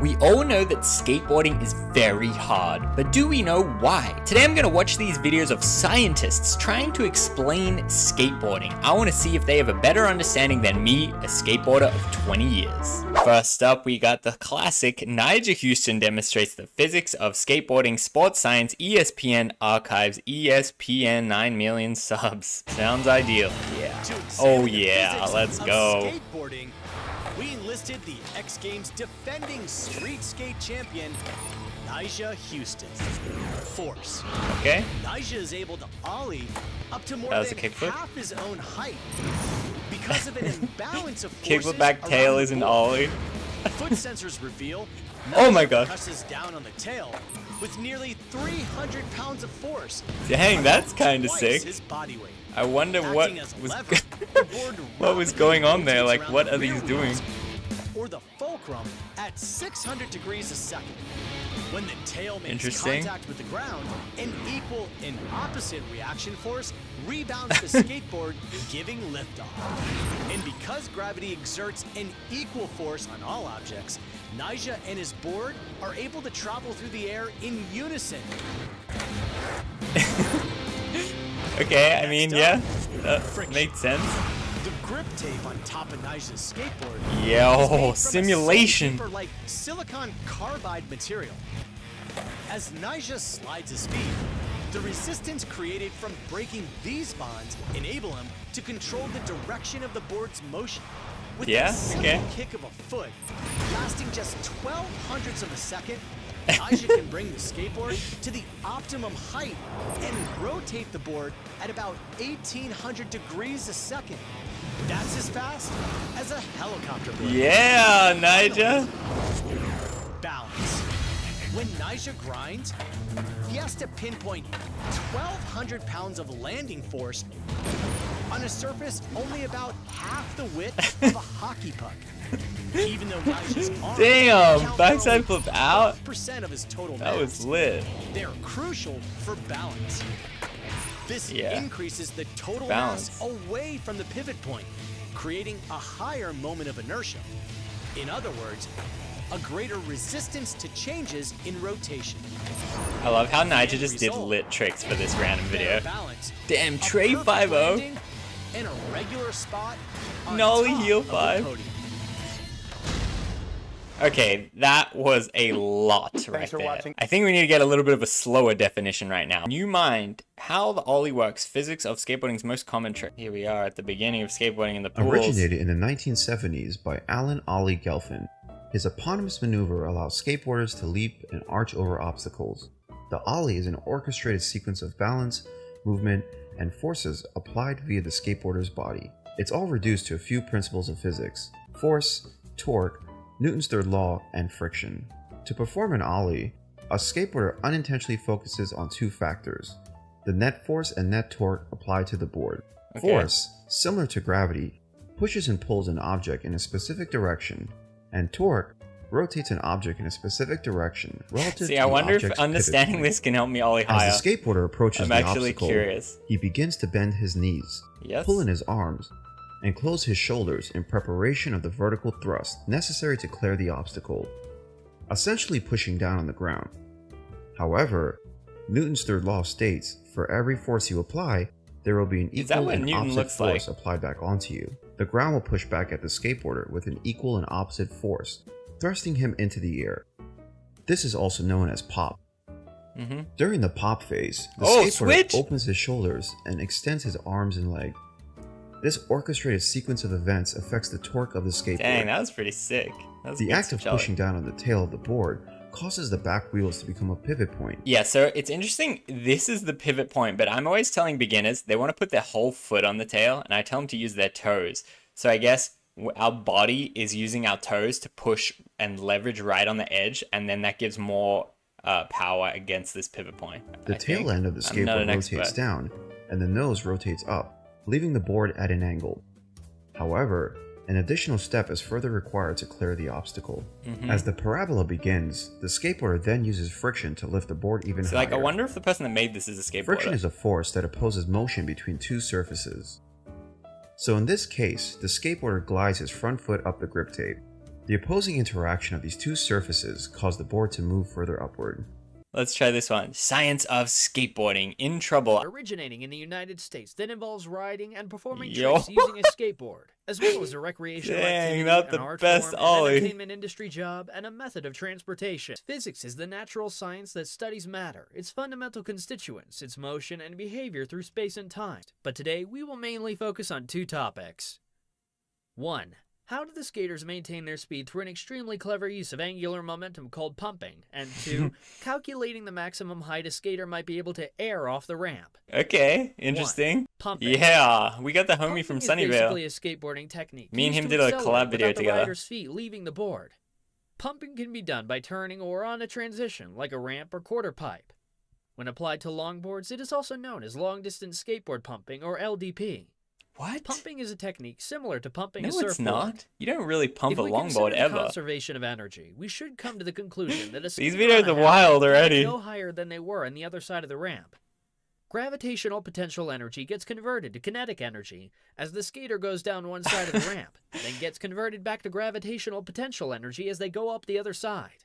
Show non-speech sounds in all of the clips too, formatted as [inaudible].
We all know that skateboarding is very hard, but do we know why? Today I'm going to watch these videos of scientists trying to explain skateboarding. I want to see if they have a better understanding than me, a skateboarder of 20 years. First up, we got the classic Nyjah Huston demonstrates the physics of skateboarding, sports science, ESPN archives, ESPN 9 million [laughs] subs. Sounds ideal. Yeah. Oh yeah, let's go. Enlisted the X Games defending street skate champion, Nyjah Huston. Force. Okay. Nyjah is able to ollie up to more than half his own height because of an imbalance of [laughs] forces Kickflip back tail is an ollie. Foot sensors reveal [laughs] oh my god. presses down on the tail with nearly 300 pounds of force. Dang, that's kind of sick. I wonder what was [laughs] what was going on there. Like, what are these doing? Or the fulcrum at 600 degrees a second. When the tail makes contact with the ground, an equal and opposite reaction force rebounds the [laughs] skateboard, giving liftoff. And because gravity exerts an equal force on all objects, Nyjah and his board are able to travel through the air in unison. [laughs] okay, I mean, yeah, uh, that makes sense. The grip tape on top of skateboard Yo, simulation. For like silicon carbide material. As Nyjah slides his feet, the resistance created from breaking these bonds enable him to control the direction of the board's motion. With yeah, a okay. kick of a foot, lasting just 12 hundredths of a second, [laughs] Nyjah can bring the skateboard to the optimum height and rotate the board at about 1800 degrees a second. That's as fast as a helicopter blade. Yeah, Nyjah. Balance. When Nyjah grinds, he has to pinpoint 1,200 pounds of landing force on a surface only about half the width of a [laughs] hockey puck. Even though Nyjah's [laughs] arms Damn, backside flip out. Percent of his total that was lit. They're crucial for balance. This yeah. increases the total balance. mass away from the pivot point, creating a higher moment of inertia. In other words, a greater resistance to changes in rotation. I love how Nyjah just did lit tricks for this random video. Damn, Trey 5-0. In a regular spot Nollie heel 5. Okay, that was a lot right there. Watching. I think we need to get a little bit of a slower definition right now. You mind how the ollie works, physics of skateboarding's most common trick. Here we are at the beginning of skateboarding in the pools. Originated in the 1970s by Alan Ollie Gelfand, his eponymous maneuver allows skateboarders to leap and arch over obstacles. The ollie is an orchestrated sequence of balance, movement, and forces applied via the skateboarder's body. It's all reduced to a few principles of physics force, torque, Newton's third law, and friction. To perform an ollie, a skateboarder unintentionally focuses on two factors the net force and net torque applied to the board. Okay. Force, similar to gravity, pushes and pulls an object in a specific direction, and torque rotates an object in a specific direction relative See, I wonder if understanding this can help me ollie higher. As the skateboarder approaches I'm the obstacle, curious. he begins to bend his knees, yes. pull in his arms, and close his shoulders in preparation of the vertical thrust necessary to clear the obstacle, essentially pushing down on the ground. However, Newton's third law states for every force you apply, there will be an equal and Newton opposite force like? applied back onto you. The ground will push back at the skateboarder with an equal and opposite force, thrusting him into the air. This is also known as pop. Mm-hmm. During the pop phase, the oh, skateboarder switch? opens his shoulders and extends his arms and leg, this orchestrated sequence of events affects the torque of the skateboard. Dang, that was pretty sick. Was the act of pushing down on the tail of the board causes the back wheels to become a pivot point. Yeah, so it's interesting. This is the pivot point, but I'm always telling beginners they want to put their whole foot on the tail, and I tell them to use their toes. So I guess our body is using our toes to push and leverage right on the edge, and then that gives more uh, power against this pivot point. The I tail think. end of the skateboard rotates down, and the nose rotates up leaving the board at an angle. However, an additional step is further required to clear the obstacle. Mm-hmm. As the parabola begins, the skateboarder then uses friction to lift the board even so, higher. Like, I wonder if the person that made this is a skateboarder. Friction is a force that opposes motion between two surfaces. So in this case, the skateboarder glides his front foot up the grip tape. The opposing interaction of these two surfaces caused the board to move further upward. Let's try this one. Science of skateboarding in trouble. Originating in the United States that involves riding and performing Yo. tricks using a [laughs] skateboard, as well as a recreational Dang, activity, not the an art best form, Ollie. an entertainment industry job, and a method of transportation. Physics is the natural science that studies matter, its fundamental constituents, its motion and behavior through space and time. But today we will mainly focus on two topics. 1. How do the skaters maintain their speed through an extremely clever use of angular momentum called pumping? And two, [laughs] calculating the maximum height a skater might be able to air off the ramp. Okay, interesting. One, pumping. Yeah, we got the homie pumping from Sunnyvale. Is basically a skateboarding technique. Me and him did a collab video the together. rider's feet leaving the board. Pumping can be done by turning or on a transition, like a ramp or quarter pipe. When applied to longboards, it is also known as long distance skateboard pumping or LDP. What? Pumping is a technique similar to pumping no, a surfboard. it's not. You don't really pump if a longboard ever. conservation of energy, we should come to the conclusion that a [laughs] These videos are wild already. No higher than they were on the other side of the ramp. Gravitational potential energy gets converted to kinetic energy as the skater goes down one side of the [laughs] ramp, then gets converted back to gravitational potential energy as they go up the other side.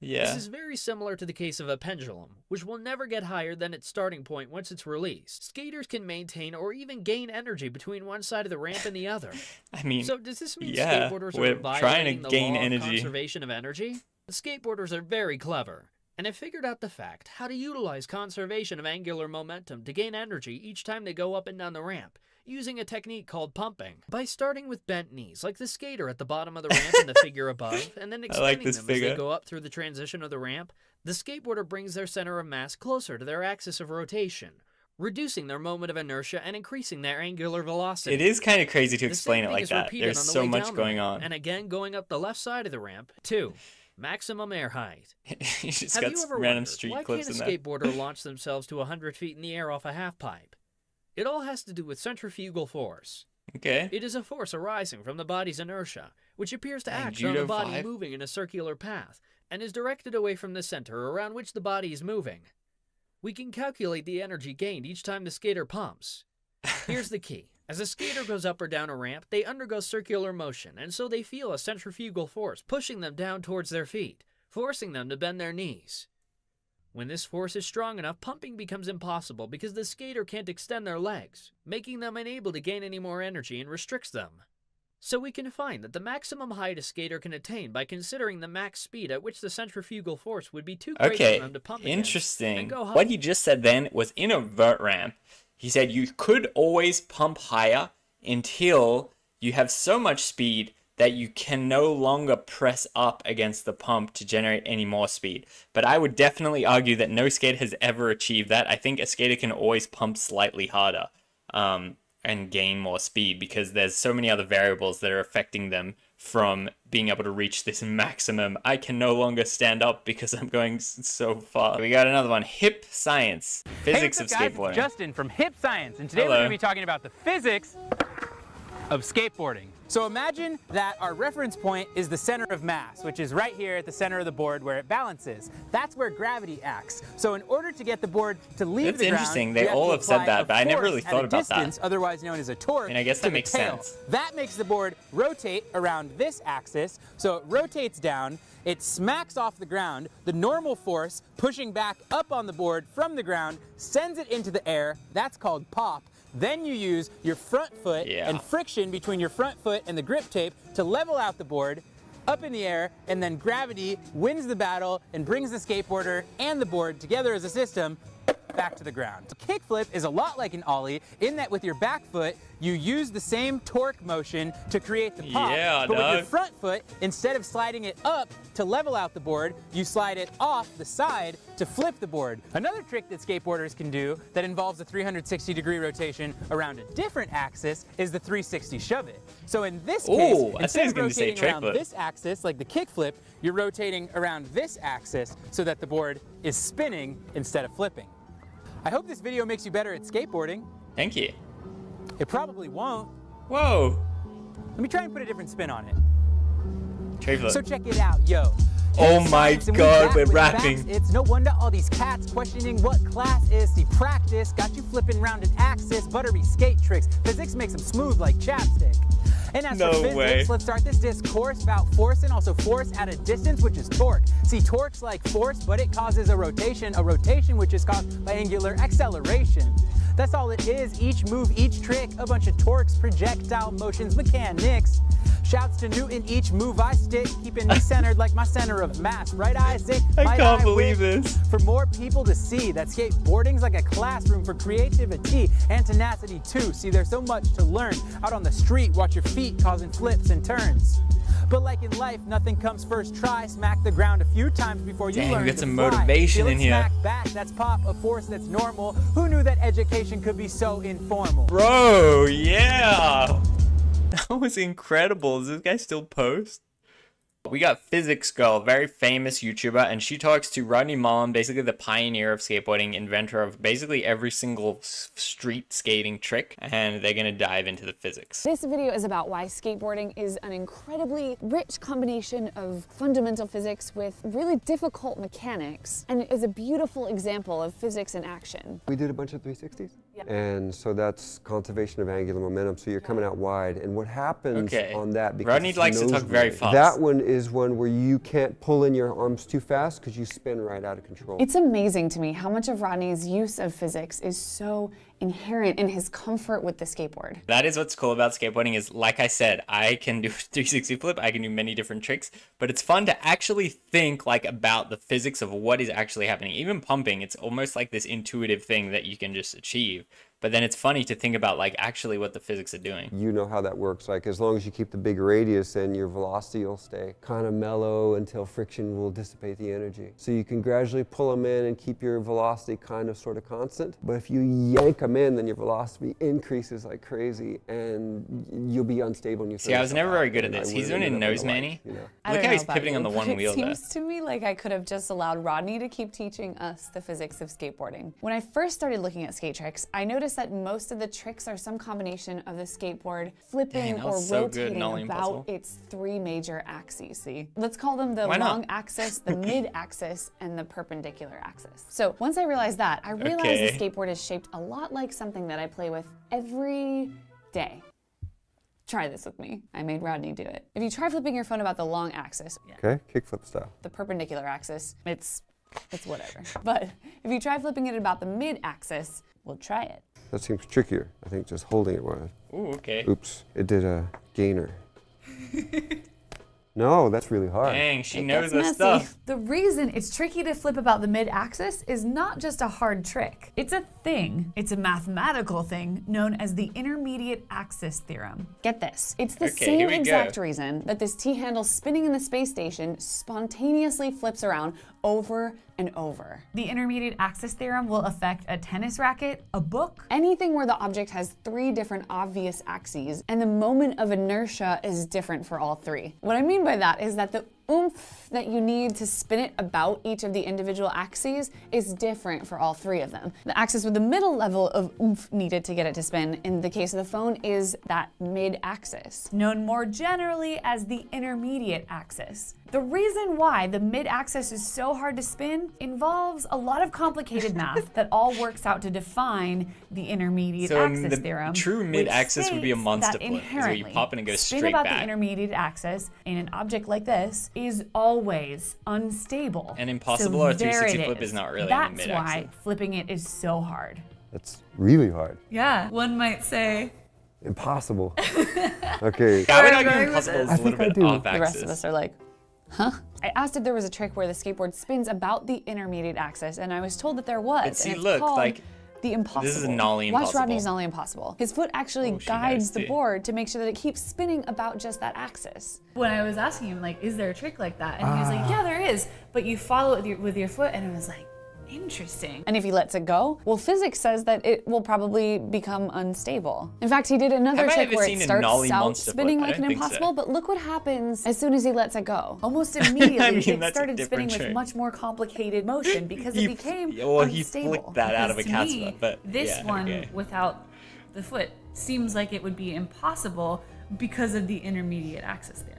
Yeah. This is very similar to the case of a pendulum, which will never get higher than its starting point once it's released. Skaters can maintain or even gain energy between one side of the ramp and the other. [laughs] I mean, so does this mean yeah, skateboarders we're are violating trying to the gain energy. of conservation of energy? The skateboarders are very clever and have figured out the fact how to utilize conservation of angular momentum to gain energy each time they go up and down the ramp using a technique called pumping. By starting with bent knees, like the skater at the bottom of the ramp in the [laughs] figure above, and then extending like them figure. as they go up through the transition of the ramp, the skateboarder brings their center of mass closer to their axis of rotation, reducing their moment of inertia and increasing their angular velocity. It is kind of crazy to explain it like that. There's the so much going on. And again, going up the left side of the ramp, too. Maximum air height. [laughs] just Have got you ever random street why can't a skateboarder launch themselves to 100 feet in the air off a half pipe? It all has to do with centrifugal force. Okay. It is a force arising from the body's inertia, which appears to act on the body 5? moving in a circular path, and is directed away from the center around which the body is moving. We can calculate the energy gained each time the skater pumps. Here's the key. As a skater goes up or down a ramp, they undergo circular motion, and so they feel a centrifugal force pushing them down towards their feet, forcing them to bend their knees. When this force is strong enough, pumping becomes impossible because the skater can't extend their legs, making them unable to gain any more energy and restricts them. So we can find that the maximum height a skater can attain by considering the max speed at which the centrifugal force would be too great okay, for them to pump Okay, interesting. What he just said then was in a vert ramp. He said you could always pump higher until you have so much speed that you can no longer press up against the pump to generate any more speed. But I would definitely argue that no skater has ever achieved that. I think a skater can always pump slightly harder um, and gain more speed because there's so many other variables that are affecting them from being able to reach this maximum. I can no longer stand up because I'm going so far. We got another one, hip science, physics hey, of skateboarding. Justin from Hip Science, and today Hello. we're going to be talking about the physics of skateboarding. So imagine that our reference point is the center of mass, which is right here at the center of the board where it balances. That's where gravity acts. So in order to get the board to leave That's the ground, interesting. They all have said that, but I never really thought about distance, that. Otherwise known as a torque. And I guess that makes tail. sense. That makes the board rotate around this axis. So it rotates down, it smacks off the ground. The normal force pushing back up on the board from the ground sends it into the air. That's called pop. Then you use your front foot yeah. and friction between your front foot and the grip tape to level out the board up in the air, and then gravity wins the battle and brings the skateboarder and the board together as a system back to the ground. Kickflip is a lot like an ollie in that with your back foot, you use the same torque motion to create the pop. Yeah, but dog. with your front foot, instead of sliding it up to level out the board, you slide it off the side to flip the board. Another trick that skateboarders can do that involves a 360 degree rotation around a different axis is the 360 shove it. So in this case, Ooh, instead of rotating around flip. this axis, like the kickflip, you're rotating around this axis so that the board is spinning instead of flipping. I hope this video makes you better at skateboarding. Thank you. It probably won't. Whoa. Let me try and put a different spin on it. So check it out, yo. Oh my god, we're rapping. Facts. It's no wonder all these cats questioning what class is the practice. Got you flipping round an axis, buttery skate tricks. Physics makes them smooth like chapstick. And as no for physics, way. let's start this discourse about force and also force at a distance, which is torque. See, torque's like force, but it causes a rotation, a rotation which is caused by angular acceleration. That's all it is. Each move, each trick, a bunch of torques, projectile motions, mechanics. Shouts to Newton, each move I stick, keeping me [laughs] centered like my center of mass. Right, Isaac? I can't believe this. For more people to see that skateboarding's like a classroom for creativity and tenacity too. See, there's so much to learn. Out on the street, watch your feet causing flips and turns. But like in life, nothing comes first try. Smack the ground a few times before you Dang, learn you get some fly. motivation Feel in here. Smack back, that's pop, a force that's normal. Who knew that education could be so informal? Bro, yeah. [laughs] That was incredible. Does this guy still post? We got Physics Girl, very famous YouTuber, and she talks to Rodney Mullen, basically the pioneer of skateboarding, inventor of basically every single street skating trick, and they're going to dive into the physics. This video is about why skateboarding is an incredibly rich combination of fundamental physics with really difficult mechanics, and is a beautiful example of physics in action. We did a bunch of 360s, yeah. and so that's conservation of angular momentum, so you're coming out wide, and what happens okay. on that, because Rodney likes to talk very fast. That one is is one where you can't pull in your arms too fast because you spin right out of control. It's amazing to me how much of Rodney's use of physics is so inherent in his comfort with the skateboard. That is what's cool about skateboarding is like I said, I can do [laughs] 360 flip, I can do many different tricks, but it's fun to actually think like about the physics of what is actually happening. Even pumping, it's almost like this intuitive thing that you can just achieve. But then it's funny to think about like actually what the physics are doing. You know how that works. Like as long as you keep the big radius, then your velocity will stay kind of mellow until friction will dissipate the energy. So you can gradually pull them in and keep your velocity kind of sort of constant. But if you yank them in, then your velocity increases like crazy and you'll be unstable. And you See, I was never very good at this. He's doing a nose manny. You know? Look how he's pivoting you, on the one [laughs] wheel. It seems to me like I could have just allowed Rodney to keep teaching us the physics of skateboarding. When I first started looking at skate tricks, I noticed that most of the tricks are some combination of the skateboard flipping Dang, or so rotating about impossible. its three major axes. See? Let's call them the Why long not? axis, the [laughs] mid axis, and the perpendicular axis. So once I realized that, I realized okay. the skateboard is shaped a lot like something that I play with every day. Try this with me. I made Rodney do it. If you try flipping your phone about the long axis, okay, kickflip style. The perpendicular axis, it's it's whatever. [laughs] but if you try flipping it about the mid axis, we'll try it. That seems trickier. I think just holding it wide. Ooh, okay. Oops, it did a gainer. [laughs] No, that's really hard. Dang, she it knows her stuff. The reason it's tricky to flip about the mid-axis is not just a hard trick. It's a thing. It's a mathematical thing known as the intermediate axis theorem. Get this. It's the okay, same exact go. reason that this T-handle spinning in the space station spontaneously flips around over and over. The intermediate axis theorem will affect a tennis racket, a book, anything where the object has three different obvious axes and the moment of inertia is different for all three. What I mean by that is that the oomph that you need to spin it about each of the individual axes is different for all three of them. The axis with the middle level of oomph needed to get it to spin in the case of the phone is that mid-axis. Known more generally as the intermediate axis. The reason why the mid-axis is so hard to spin involves a lot of complicated [laughs] math that all works out to define the intermediate so axis the theorem. True mid-axis would be a monster flip, where you pop in and go straight spin about back. the intermediate axis in an object like this is always unstable. And impossible so or 360 flip is not really That's in the mid-axis. why flipping it is so hard. That's really hard. Yeah, one might say. Impossible. [laughs] okay. Yeah, I would argue impossible is a little bit off axis. The rest of us are like, Huh? I asked if there was a trick where the skateboard spins about the intermediate axis, and I was told that there was. But see, and it's look, called like the impossible. This is a nollie impossible. Watch Rodney's nollie impossible. His foot actually oh, guides the board to make sure that it keeps spinning about just that axis. When I was asking him, like, is there a trick like that? And he was like, ah. yeah, there is. But you follow it with your, with your foot, and it was like, Interesting. And if he lets it go, well, physics says that it will probably become unstable. In fact, he did another Have trick where it starts out spinning like an impossible, so. but look what happens as soon as he lets it go. Almost immediately, [laughs] I mean, it started spinning trick. with much more complicated motion [laughs] because he, it became well, unstable. he flicked that because out of a cat's me, foot, but this yeah, one okay. without the foot seems like it would be impossible because of the intermediate axis theorem.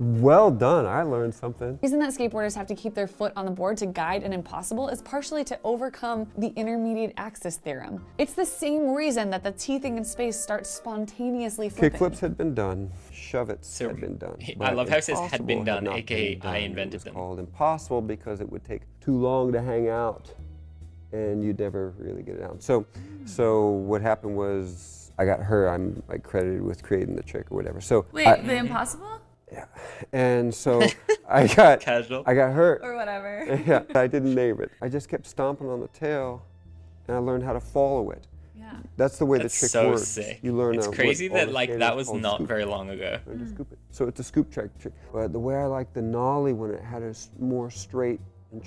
Well done, I learned something. The reason that skateboarders have to keep their foot on the board to guide an impossible is partially to overcome the intermediate axis theorem. It's the same reason that the teething in space starts spontaneously flipping. Kickflips had been done, shove it so, had been done. I love how it says had been done, aka I invented it them. called impossible because it would take too long to hang out and you'd never really get it down. So, so what happened was I got her, I'm like credited with creating the trick or whatever. So Wait, I, the impossible? Yeah. And so [laughs] I got casual. I got hurt. Or whatever. [laughs] yeah. [laughs] I didn't name it. I just kept stomping on the tail and I learned how to follow it. Yeah. That's the way That's the trick so works. Sick. You learn It's crazy that like that was not scoop. very long ago. Mm. scoop it. So it's a scoop trick. But the way I like the nollie when it had a more straight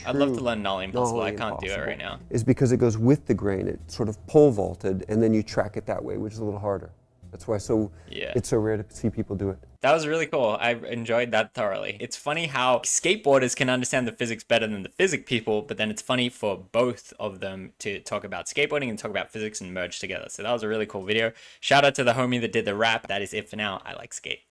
I'd love to learn nollie impossible. I can't do it right now. Is because it goes with the grain. It sort of pole vaulted, and then you track it that way, which is a little harder. That's why so yeah. it's so rare to see people do it. That was really cool. I enjoyed that thoroughly. It's funny how skateboarders can understand the physics better than the physics people, but then it's funny for both of them to talk about skateboarding and talk about physics and merge together. So that was a really cool video. Shout out to the homie that did the rap. That is it for now. I like skate.